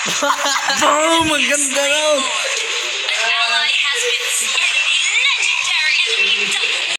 Boom! Ang ganda raw!